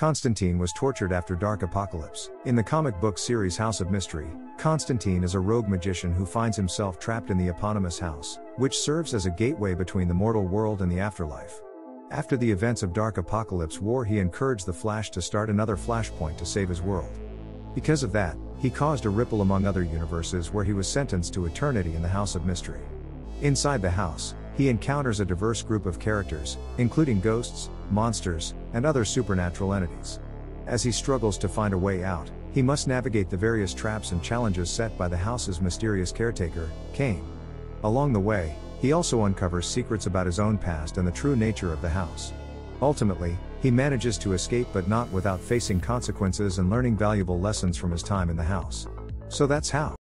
Constantine was tortured after Dark Apocalypse. In the comic book series House of Mystery, Constantine is a rogue magician who finds himself trapped in the eponymous house, which serves as a gateway between the mortal world and the afterlife. After the events of Dark Apocalypse War, he encouraged the Flash to start another Flashpoint to save his world. Because of that, he caused a ripple among other universes where he was sentenced to eternity in the House of Mystery. Inside the house, he encounters a diverse group of characters, including ghosts, monsters, and other supernatural entities. As he struggles to find a way out, he must navigate the various traps and challenges set by the house's mysterious caretaker, Cain. Along the way, he also uncovers secrets about his own past and the true nature of the house. Ultimately, he manages to escape but not without facing consequences and learning valuable lessons from his time in the house. So that's how.